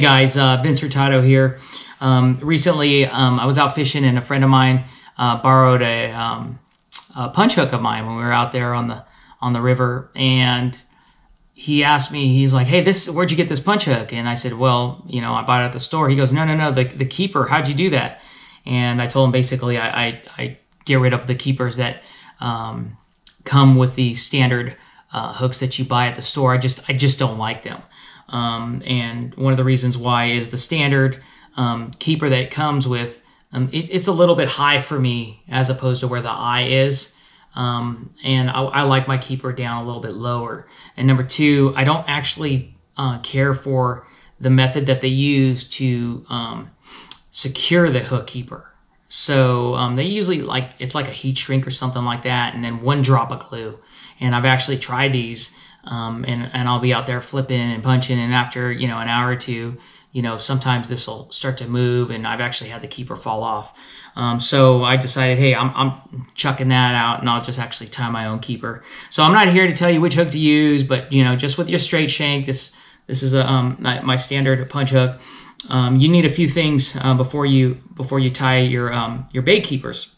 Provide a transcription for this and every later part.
guys, uh, Vince Hurtado here. Um, recently, um, I was out fishing and a friend of mine uh, borrowed a, um, a, punch hook of mine when we were out there on the on the river, and he asked me, he's like, "Hey, this where'd you get this punch hook?" And I said, "Well, you know, I bought it at the store." He goes, "No, no, no, the the keeper. How'd you do that?" And I told him basically, I I, I get rid of the keepers that um, come with the standard uh, hooks that you buy at the store. I just I just don't like them. Um, and one of the reasons why is the standard um, keeper that it comes with. Um, it, it's a little bit high for me as opposed to where the eye is. Um, and I, I, like my keeper down a little bit lower. And number two, I don't actually uh, care for the method that they use to um, secure the hook keeper. So um, they usually like it's like a heat shrink or something like that, and then one drop of glue. And I've actually tried these um, and and I'll be out there flipping and punching, and after you know an hour or two, you know sometimes this will start to move, and I've actually had the keeper fall off. Um, so I decided, hey, I'm, I'm chucking that out, and I'll just actually tie my own keeper. So I'm not here to tell you which hook to use, but you know, just with your straight shank, this this is a um, my, my standard punch hook. Um, you need a few things uh, before you before you tie your um, your bait keepers.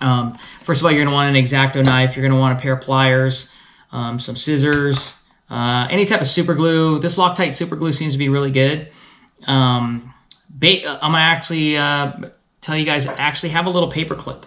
Um, first of all, you're going to want an X-Acto knife. You're going to want a pair of pliers um, some scissors, uh, any type of super glue. This Loctite super glue seems to be really good. Um, bait, uh, I'm gonna actually uh, tell you guys actually have a little paper clip,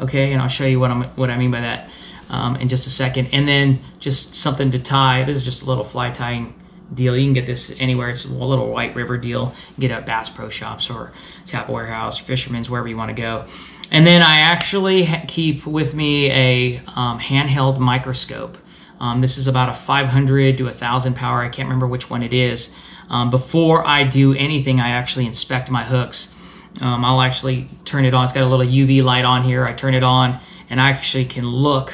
okay? And I'll show you what I'm what I mean by that um, in just a second. And then just something to tie. This is just a little fly tying deal. You can get this anywhere. It's a little White River deal. get at Bass Pro Shops or Tackle Warehouse, Fisherman's, wherever you want to go. And then I actually keep with me a um, handheld microscope. Um, this is about a 500 to 1,000 power. I can't remember which one it is. Um, before I do anything, I actually inspect my hooks. Um, I'll actually turn it on. It's got a little UV light on here. I turn it on and I actually can look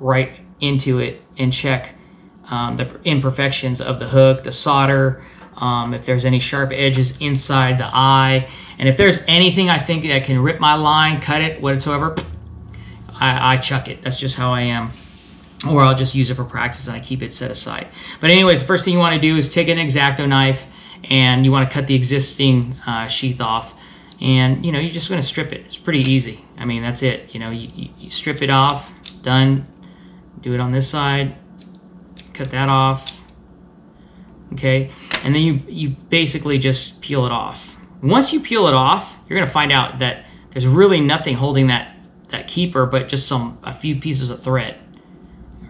right into it and check um, the imperfections of the hook, the solder, um, if there's any sharp edges inside the eye. And if there's anything I think that can rip my line, cut it, whatsoever, I, I chuck it. That's just how I am or I'll just use it for practice and I keep it set aside. But anyways, the first thing you want to do is take an X-Acto knife and you want to cut the existing uh, sheath off and you know you're just going to strip it. It's pretty easy. I mean that's it. You know you, you, you strip it off, done. Do it on this side, cut that off. Okay, and then you you basically just peel it off. Once you peel it off, you're going to find out that there's really nothing holding that that keeper but just some a few pieces of thread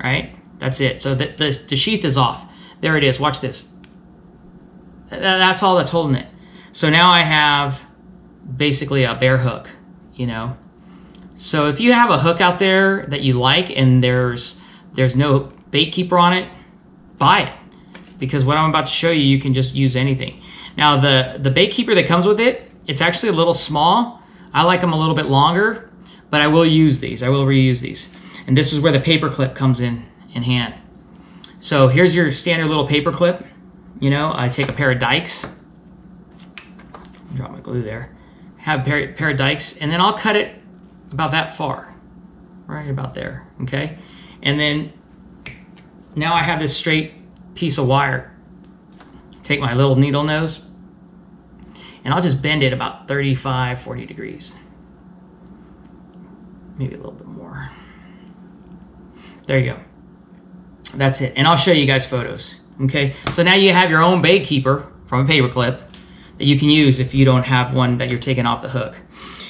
right? That's it. So the, the, the sheath is off. There it is. Watch this. That's all that's holding it. So now I have basically a bare hook, you know. So if you have a hook out there that you like and there's there's no bait keeper on it, buy it. Because what I'm about to show you, you can just use anything. Now the, the bait keeper that comes with it, it's actually a little small. I like them a little bit longer, but I will use these. I will reuse these. And this is where the paper clip comes in in hand. So here's your standard little paper clip. You know, I take a pair of dikes, drop my glue there, have a pair, pair of dikes, and then I'll cut it about that far, right about there, okay? And then now I have this straight piece of wire. Take my little needle nose, and I'll just bend it about 35, 40 degrees. Maybe a little bit more. There you go. That's it. And I'll show you guys photos. Okay, so now you have your own bait keeper from a paperclip that you can use if you don't have one that you're taking off the hook.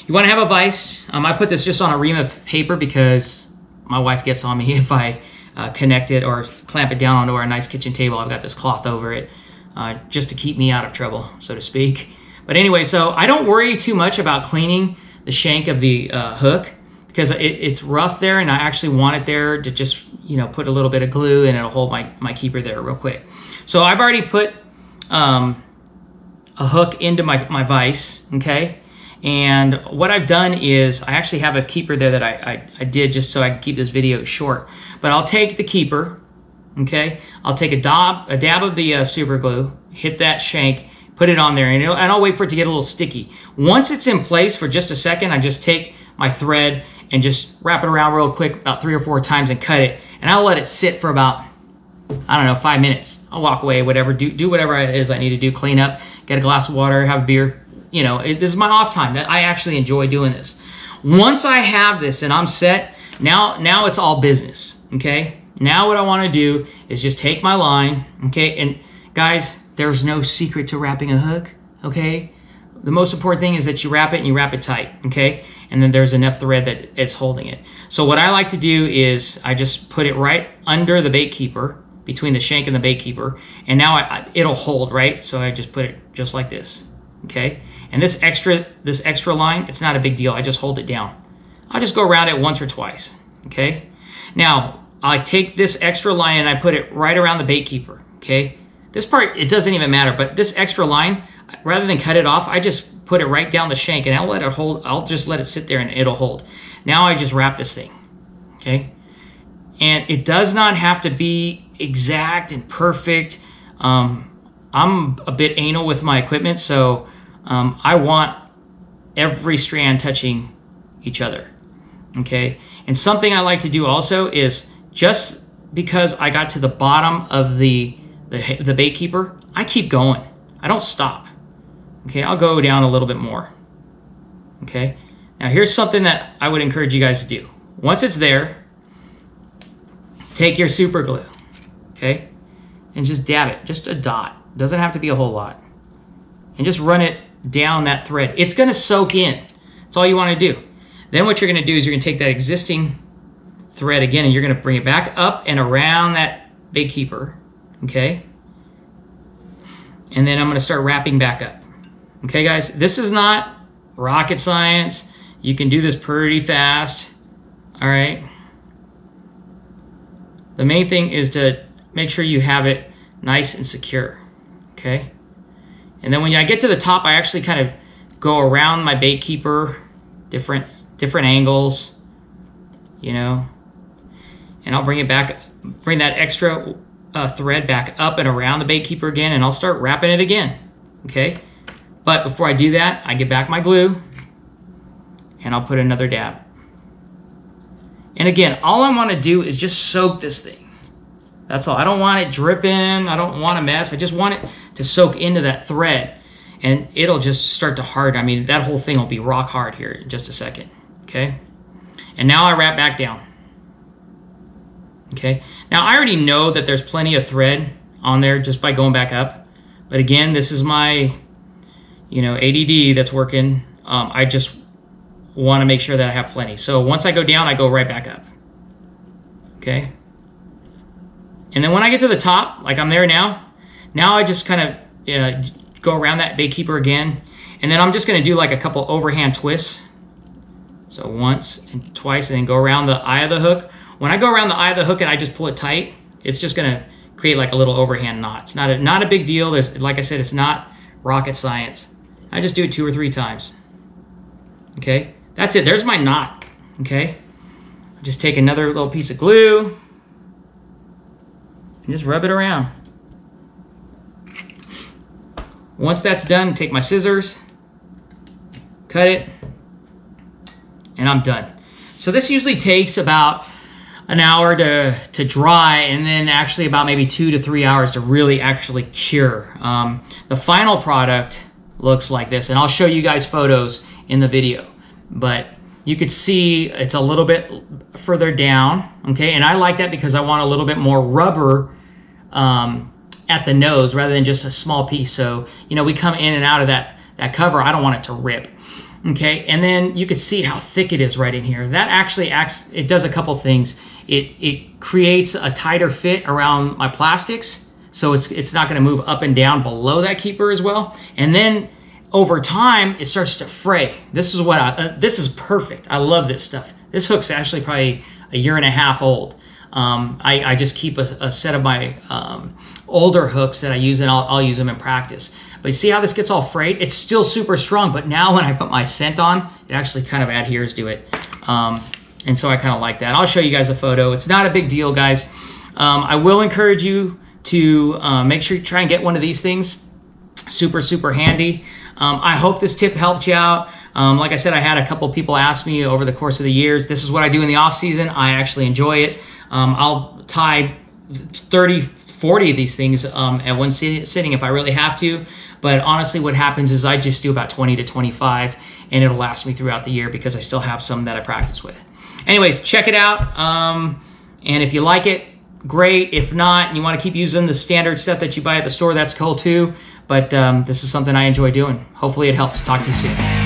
You want to have a vise. Um, I put this just on a ream of paper because my wife gets on me if I uh, connect it or clamp it down onto our nice kitchen table. I've got this cloth over it uh, just to keep me out of trouble, so to speak. But anyway, so I don't worry too much about cleaning the shank of the uh, hook because it, it's rough there and I actually want it there to just, you know, put a little bit of glue and it'll hold my, my keeper there real quick. So I've already put um, a hook into my, my vise, okay? And what I've done is I actually have a keeper there that I, I, I did just so I can keep this video short. But I'll take the keeper, okay? I'll take a dab, a dab of the uh, super glue, hit that shank, put it on there, and, and I'll wait for it to get a little sticky. Once it's in place for just a second, I just take my thread and just wrap it around real quick about three or four times and cut it. And I'll let it sit for about I don't know, five minutes. I'll walk away, whatever, do, do whatever it is I need to do, clean up, get a glass of water, have a beer. You know, it, this is my off time. I actually enjoy doing this. Once I have this and I'm set, now, now it's all business, okay? Now what I want to do is just take my line, okay? And guys, there's no secret to wrapping a hook, okay? The most important thing is that you wrap it and you wrap it tight, okay? And then there's enough thread that it's holding it. So what I like to do is I just put it right under the bait keeper, between the shank and the bait keeper, and now I, I, it'll hold, right? So I just put it just like this, okay? And this extra, this extra line, it's not a big deal. I just hold it down. I'll just go around it once or twice, okay? Now, I take this extra line and I put it right around the bait keeper, okay? This part, it doesn't even matter, but this extra line, rather than cut it off, I just put it right down the shank and I'll let it hold, I'll just let it sit there and it'll hold. Now I just wrap this thing, okay? And it does not have to be exact and perfect. Um, I'm a bit anal with my equipment, so um, I want every strand touching each other, okay? And something I like to do also is just because I got to the bottom of the, the, the bait keeper, I keep going. I don't stop. Okay, I'll go down a little bit more. Okay, now here's something that I would encourage you guys to do. Once it's there, take your super glue, okay, and just dab it, just a dot. Doesn't have to be a whole lot. And just run it down that thread. It's gonna soak in. That's all you wanna do. Then what you're gonna do is you're gonna take that existing thread again and you're gonna bring it back up and around that big keeper, okay? And then I'm gonna start wrapping back up. Okay, guys, this is not rocket science. You can do this pretty fast. All right. The main thing is to make sure you have it nice and secure. Okay. And then when I get to the top, I actually kind of go around my bait keeper, different different angles, you know, and I'll bring it back, bring that extra uh, thread back up and around the bait keeper again, and I'll start wrapping it again. Okay. But before I do that, I get back my glue and I'll put another dab. And again, all I want to do is just soak this thing. That's all. I don't want it dripping. I don't want a mess. I just want it to soak into that thread and it'll just start to harden. I mean, that whole thing will be rock hard here in just a second. Okay. And now I wrap back down. Okay. Now I already know that there's plenty of thread on there just by going back up. But again, this is my you know, ADD that's working. Um, I just want to make sure that I have plenty. So once I go down, I go right back up. Okay. And then when I get to the top, like I'm there now, now I just kind of uh, go around that bait keeper again. And then I'm just going to do like a couple overhand twists. So once and twice, and then go around the eye of the hook. When I go around the eye of the hook and I just pull it tight, it's just going to create like a little overhand knot. It's not a, not a big deal. There's, like I said, it's not rocket science. I just do it two or three times. Okay, that's it. There's my knot. Okay, just take another little piece of glue and just rub it around. Once that's done, take my scissors, cut it, and I'm done. So this usually takes about an hour to, to dry and then actually about maybe two to three hours to really actually cure. Um, the final product looks like this. And I'll show you guys photos in the video. But you could see it's a little bit further down, okay? And I like that because I want a little bit more rubber um, at the nose rather than just a small piece. So, you know, we come in and out of that, that cover. I don't want it to rip. Okay, and then you can see how thick it is right in here. That actually acts, it does a couple things. It, it creates a tighter fit around my plastics so it's, it's not gonna move up and down below that keeper as well. And then over time, it starts to fray. This is what I, uh, this is perfect. I love this stuff. This hook's actually probably a year and a half old. Um, I, I, just keep a, a set of my um, older hooks that I use and I'll, I'll, use them in practice. But you see how this gets all frayed? It's still super strong, but now when I put my scent on, it actually kind of adheres to it. Um, and so I kind of like that. I'll show you guys a photo. It's not a big deal, guys. Um, I will encourage you to uh, make sure you try and get one of these things. Super, super handy. Um, I hope this tip helped you out. Um, like I said, I had a couple people ask me over the course of the years. This is what I do in the off season. I actually enjoy it. Um, I'll tie 30, 40 of these things um, at one sitting if I really have to. But honestly, what happens is I just do about 20 to 25 and it'll last me throughout the year because I still have some that I practice with. Anyways, check it out. Um, and if you like it, great. If not, you want to keep using the standard stuff that you buy at the store, that's cool too. But um, this is something I enjoy doing. Hopefully, it helps. Talk to you soon.